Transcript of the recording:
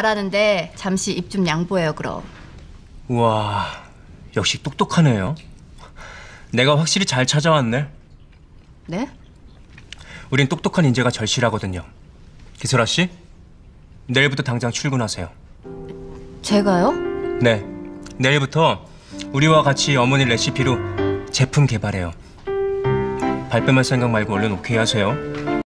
말하는데 잠시 입 좀 양보해요 그럼. 우와, 역시 똑똑하네요. 내가 확실히 잘 찾아왔네. 네? 우린 똑똑한 인재가 절실하거든요. 기설아 씨, 내일부터 당장 출근하세요. 제가요? 네, 내일부터 우리와 같이 어머니 레시피로 제품 개발해요. 발뺌할 생각 말고 얼른 오케이 하세요.